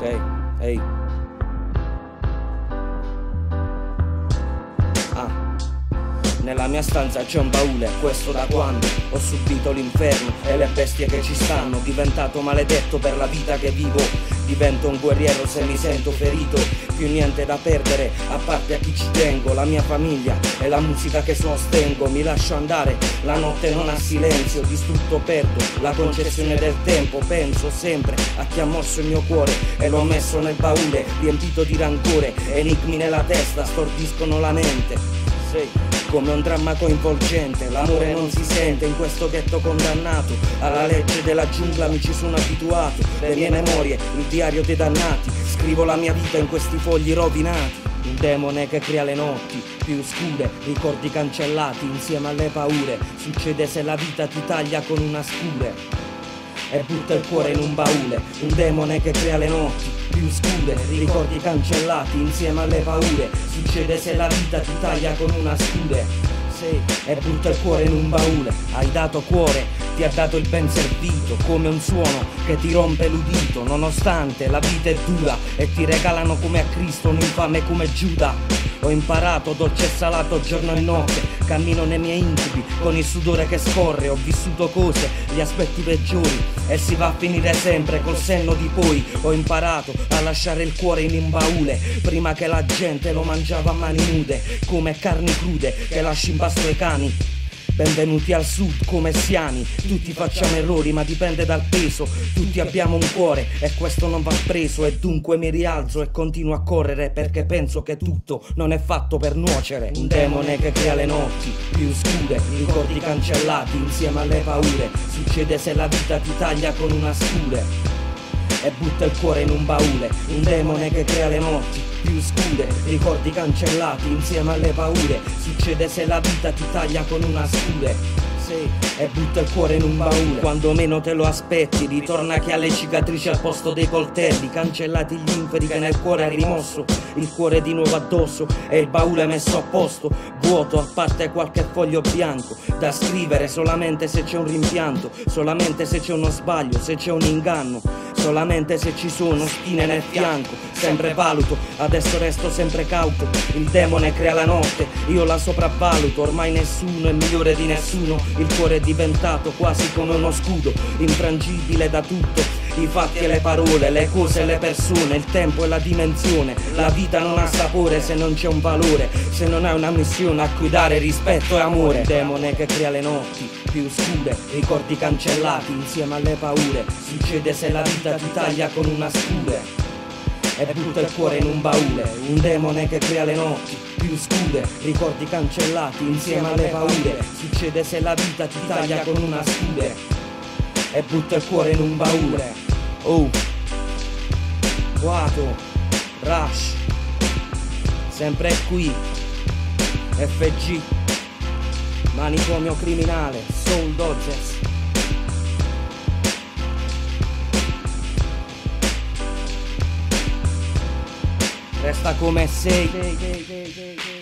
Ehi. Ah. Nella mia stanza c'è un baule, questo da quando ho subito l'inferno e le bestie che ci stanno, diventato maledetto per la vita che vivo. Divento un guerriero se mi sento ferito, più niente da perdere, a parte a chi ci tengo, la mia famiglia e la musica che sostengo. Mi lascio andare, la notte non ha silenzio, distrutto perdo la concezione del tempo. Penso sempre a chi ha mosso il mio cuore e l'ho messo nel baule, riempito di rancore, enigmi nella testa stordiscono la mente. Sei come un dramma coinvolgente. L'amore non si sente in questo ghetto condannato. Alla legge della giungla mi ci sono abituato. Le mie memorie, il diario dei dannati. Scrivo la mia vita in questi fogli rovinati. Il demone che crea le notti più scure, ricordi cancellati insieme alle paure. Succede se la vita ti taglia con una scure e butta il cuore in un baule, un demone che crea le notti più scure, ricordi cancellati insieme alle paure, succede se la vita ti taglia con una scure e butta il cuore in un baule. Hai dato cuore, ti ha dato il ben servito, come un suono che ti rompe l'udito, nonostante la vita è dura e ti regalano come a Cristo un infame come Giuda. Ho imparato dolce e salato giorno e notte, cammino nei miei incubi con il sudore che scorre, ho vissuto cose, gli aspetti peggiori e si va a finire sempre col senno di poi. Ho imparato a lasciare il cuore in un baule, prima che la gente lo mangiava a mani nude, come carni crude che lasci in pasto ai cani. Benvenuti al sud come siani, tutti facciamo errori ma dipende dal peso, tutti abbiamo un cuore e questo non va preso. E dunque mi rialzo e continuo a correre perché penso che tutto non è fatto per nuocere. Un demone che crea le notti più scure, ricordi cancellati insieme alle paure, succede se la vita ti taglia con una scure e butta il cuore in un baule, un demone che crea le notti più scure, ricordi cancellati insieme alle paure, succede se la vita ti taglia con una scure. E butta il cuore in un baule. Quando meno te lo aspetti ritorna che ha le cicatrici al posto dei coltelli. Cancellati gli inferi che nel cuore hai rimosso. Il cuore di nuovo addosso e il baule messo a posto. Vuoto a parte qualche foglio bianco Da scrivere solamente se c'è un rimpianto Solamente se c'è uno sbaglio, se c'è un inganno Solamente se ci sono spine nel fianco. Sempre valuto, adesso resto sempre cauto. Il demone crea la notte, io la sopravvaluto. Ormai nessuno è migliore di nessuno. Il cuore è diventato quasi come uno scudo, infrangibile da tutto. I fatti e le parole, le cose e le persone, il tempo e la dimensione. La vita non ha sapore se non c'è un valore, se non hai una missione a cui dare rispetto e amore. Il demone che crea le notti più scure, ricordi cancellati insieme alle paure. Succede se la vita ti taglia con una scure e butta il cuore in un baule, un demone che crea le notti più scure, ricordi cancellati insieme alle paure, succede se la vita ti taglia con una scude e butta il cuore in un baule. Oh, Guato, Rush, sempre qui, FG, manicomio criminale, Soul Dodgers. Resta come sei.